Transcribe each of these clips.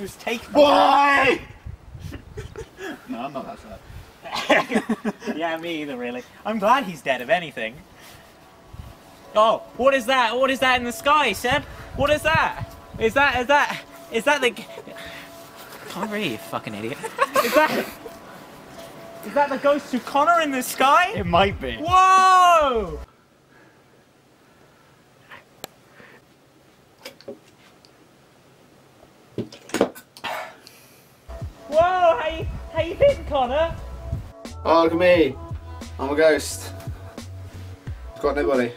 Was taken. Boy! no, I'm not that sad. yeah, me either, really. I'm glad he's dead, if anything. Oh, what is that? What is that in the sky, Seb? What is that? Is that, is that, is that the... Can't read, you fucking idiot. Is that... Is that the ghost of Connor in the sky? It might be. Whoa, how you, how you been, Connor? Oh, look at me. I'm a ghost. Got nobody.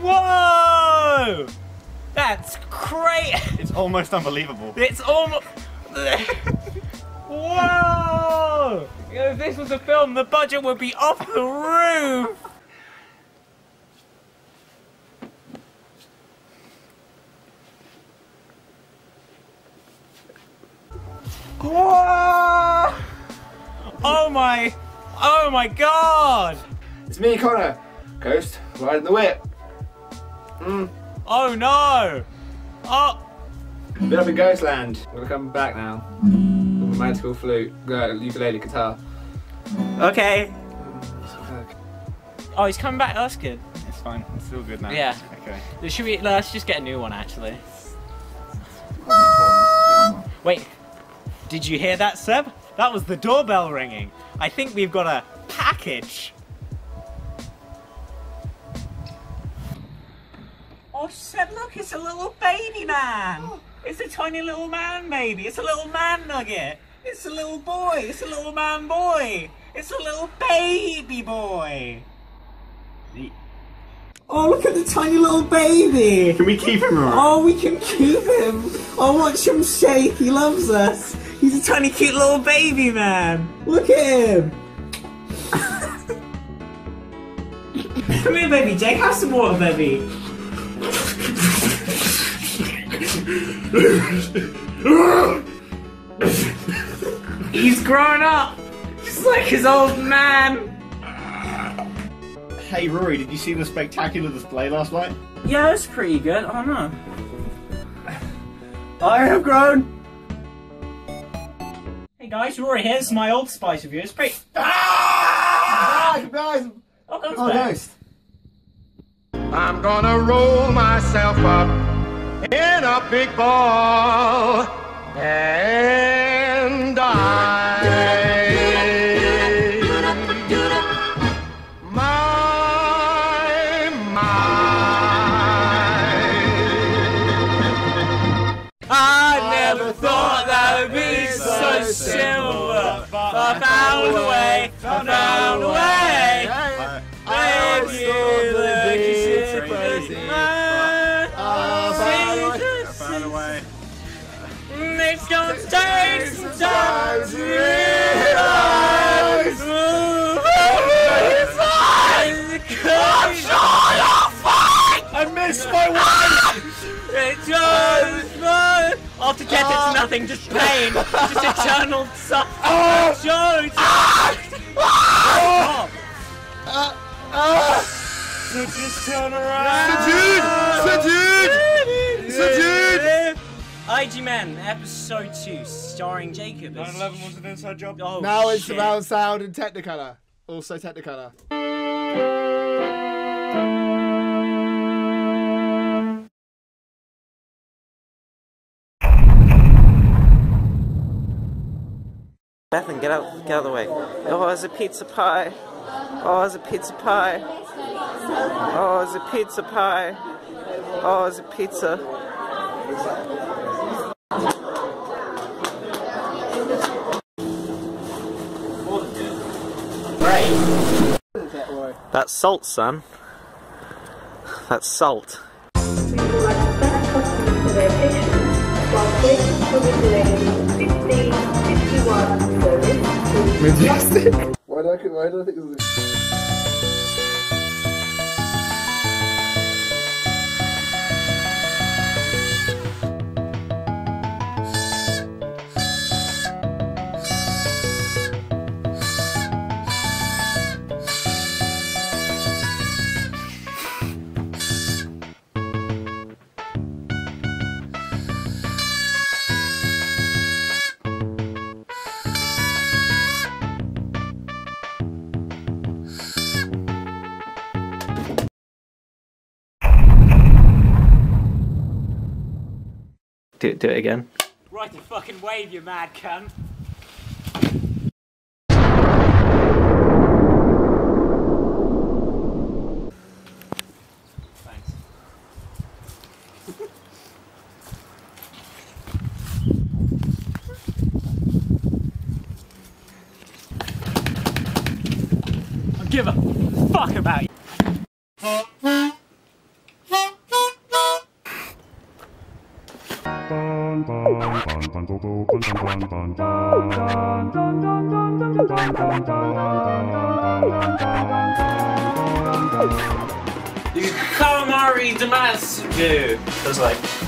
Whoa! That's great! It's almost unbelievable. It's almost. Whoa! If this was a film, the budget would be off the roof! Oh my. Oh my god! It's me, Connor. Ghost, riding the whip. Mm. Oh no! Oh! Been up in Ghostland. I'm gonna come back now. With a magical flute, uh, ukulele, guitar. Okay. Oh, he's coming back. That's good. It's fine. It's still good now. Yeah. Okay. Should we? Let's just get a new one, actually. Wait, did you hear that, Seb? That was the doorbell ringing. I think we've got a package. Oh, Seb, look, it's a little baby man. It's a tiny little man baby. It's a little man nugget. It's a little boy. It's a little man boy. It's a little baby boy. Oh, look at the tiny little baby. Can we keep him around? Oh, we can keep him. Oh, watch him shake. He loves us. He's a tiny, cute little baby man. Look at him. Come here, baby Jake. Have some water, baby. He's grown up. Just like his old man. Hey Rory, did you see the spectacular display last night? Yeah, it's pretty good. I don't know. I have grown. Hey guys, Rory, here's my old Spice review. It's pretty. Ah! Guys! Oh, comes Oh, back. I'm gonna roll myself up in a big ball and die. Simple, but I found a way. I found a way. I you, the crazy. man. I found a way. It's gonna take some time to realize. I'm sure find. I missed my wife! It just fun. After death, it's ah. nothing, just pain, just eternal suffering. Oh, sure, it's So just turn around! IG Man, episode 2, starring Jacob. as- 9-11 was an inside job. Oh, Now it's shit. surround sound and Technicolor. Also Technicolor. Bethan, get out, get out of the way. Oh, there's a pizza pie. Oh, there's a pizza pie. Oh, there's a pizza pie. Oh, there's a pizza. That's salt, son. That's salt. We service. Majestic. Why do I, why do I think this is... Do, do it again. Right to fucking wave, you mad cunt. Give a fuck about you. Katamari Damacy. I was like,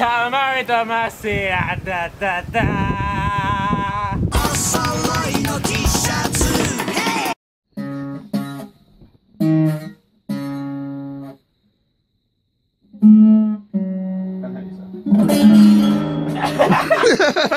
Katamari Damacy. Ah, da da da.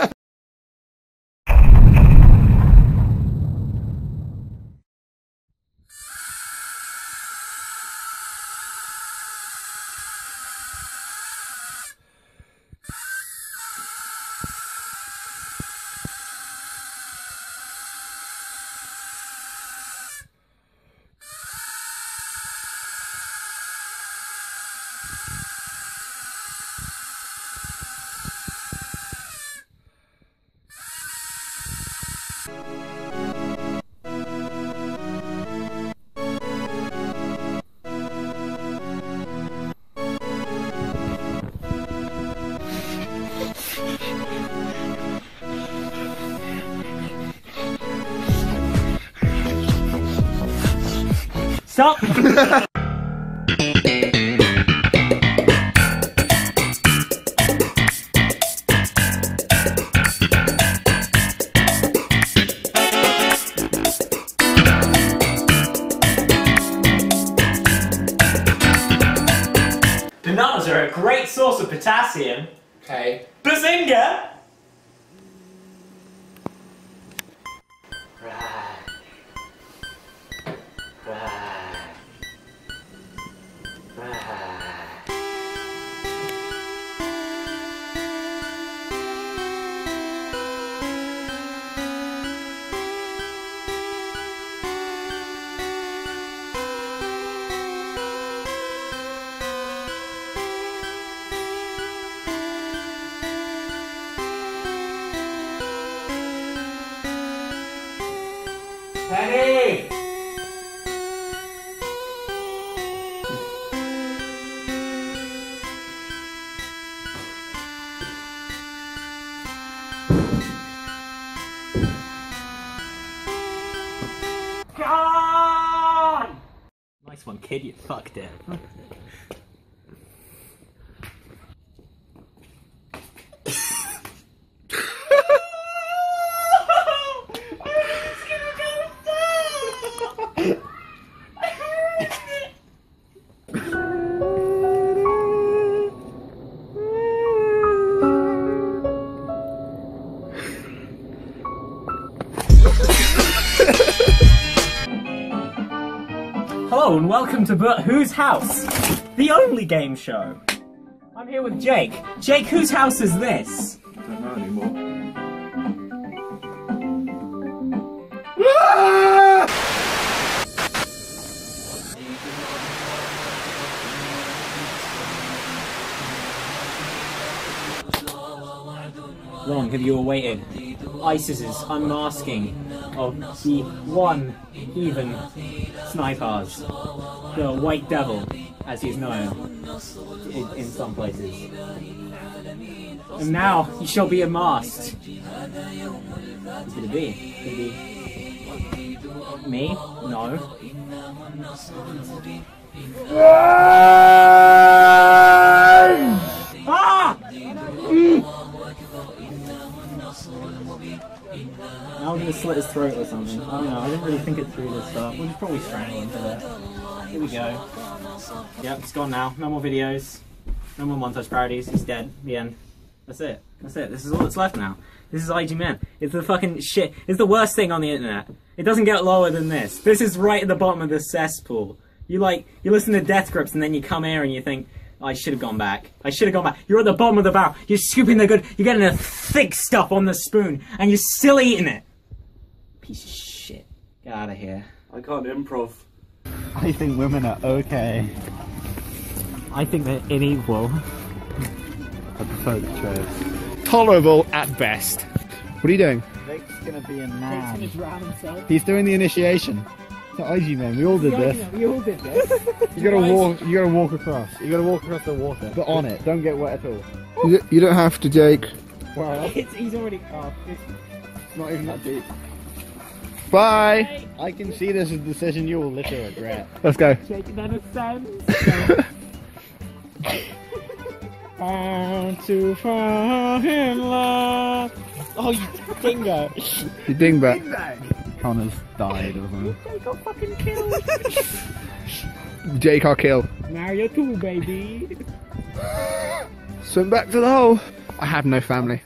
Stop! Bananas are a great source of potassium. Okay. Bazinga! Nice one, kid. You fucked it. Hello and welcome to Bert Who's House, the only game show. I'm here with Jake. Jake, whose house is this? I don't know anymore. Long have you awaited? ISIS's unmasking of the one even snipers, the White Devil, as he's known in, in some places. And now he shall be unmasked. Who's gonna be? Gonna be me? No. Now I'm gonna slit his throat or something. I don't know. I didn't really think it through this stuff. We'll just probably strangle him to death. Here we go. Yep, it's gone now. No more videos. No more montage parodies. He's dead. The end. That's it. That's it. This is all that's left now. This is IG Man. It's the fucking shit. It's the worst thing on the internet. It doesn't get lower than this. This is right at the bottom of the cesspool. You like, you listen to Death Grips and then you come here and you think, "Oh, I should have gone back. I should have gone back. You're at the bottom of the barrel. You're scooping the good, you're getting the thick stuff on the spoon and you're still eating it. Piece of shit. Get out of here. I can't improv. I think women are okay. I think they're unequal. I prefer the chairs. Tolerable at best. What are you doing? Vic's gonna be a man. He's doing the initiation. The IG man, we all did this. We all did this. You gotta walk. You gotta walk across. You gotta walk across the water, but on it. Don't get wet at all. You, you don't have to, Jake. Wow, it's, he's already off. it's not even that deep. Bye. I can see this is a decision you will literally regret. Let's go. Shaking that a sense. I'm too far in love. Oh, you dingo. You dingbat. Connor's died or something. I got fucking killed. Jake, I'll kill. Mario 2, baby. Swim back to the hole. I have no family.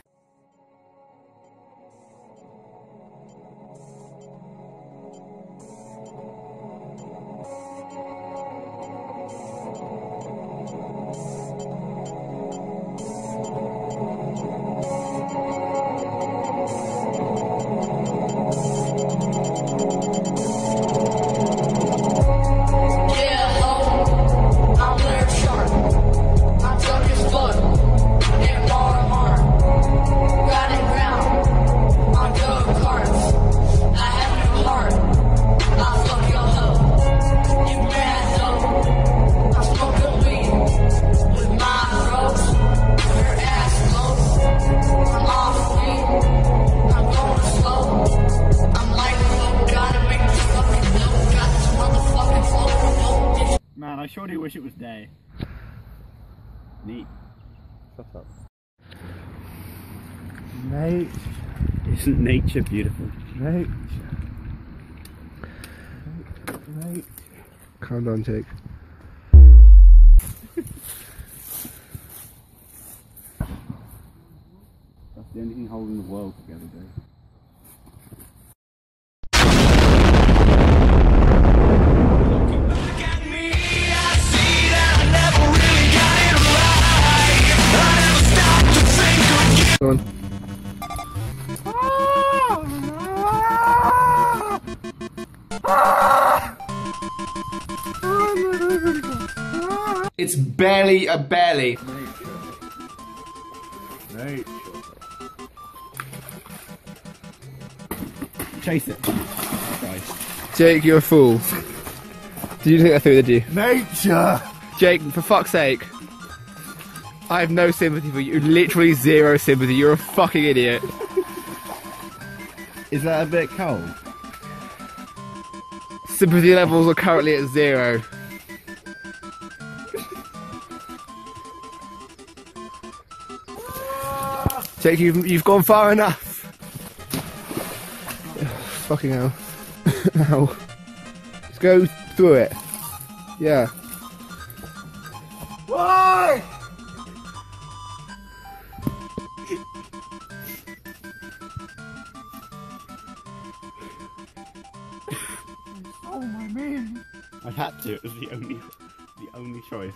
Up. Mate. Isn't nature beautiful? Mate. Mate. Calm down, Jake. That's the only thing holding the world together, Dave. Barely a barely. Nature. Chase it. Guys. Jake, you're a fool. Did you think that through, did you? Nature! Jake, for fuck's sake. I have no sympathy for you. Literally zero sympathy. You're a fucking idiot. Is that a bit cold? Sympathy levels are currently at zero. Jake, you've, you've gone far enough. Fucking hell. Ow. Let's go through it. Yeah. Why? oh my man! I had to. It was the only, the only choice.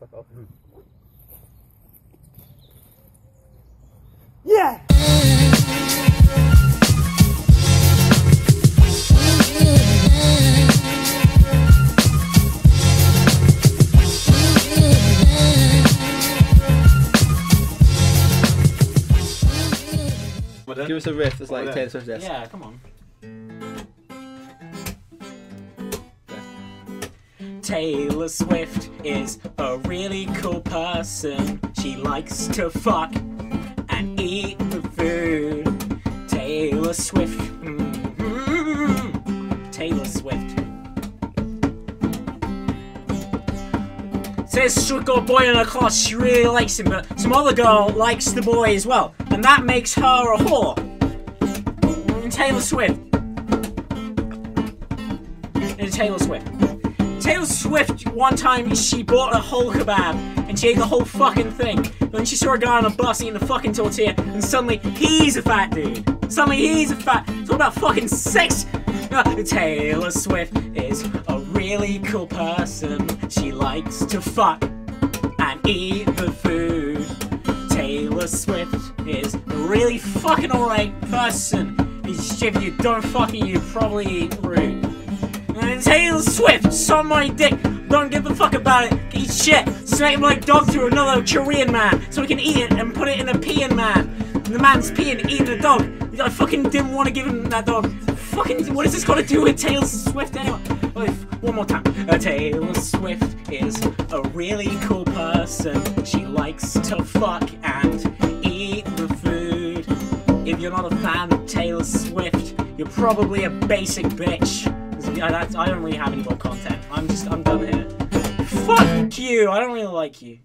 No, really fuck off. Mm. Yeah! Give us a riff that's like Over Taylor there. Swift's. Yeah, come on. Taylor Swift is a really cool person. She likes to fuck and eat the food. Taylor Swift. mm, Taylor Swift. Says a boy in her class, she really likes him, but some other girl likes the boy as well. And that makes her a whore. Taylor Swift. And Taylor Swift. Taylor Swift, one time, she bought a whole kebab and she ate the whole fucking thing. Then she saw a guy on a bus eating a fucking tortilla and suddenly he's a fat dude. Suddenly he's a fat. Talk about fucking sex. Uh, Taylor Swift is a really cool person. She likes to fuck and eat the food. Taylor Swift is a really fucking alright person. If you don't fucking, you probably eat rude. Taylor Swift, suck my dick. Don't give a fuck about it. Eat shit. Smack him like dog to another Korean man so he can eat it and put it in a peeing man. And the man's peeing, eating the dog. I fucking didn't want to give him that dog. Fucking, what does this got to do with Taylor Swift anyway? One more time. Uh, Taylor Swift is a really cool person. She likes to fuck and eat the food. If you're not a fan of Taylor Swift, you're probably a basic bitch. That's- I don't really have any more content. I'm just, I'm done here. Fuck you! I don't really like you.